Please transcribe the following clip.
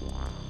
Wow.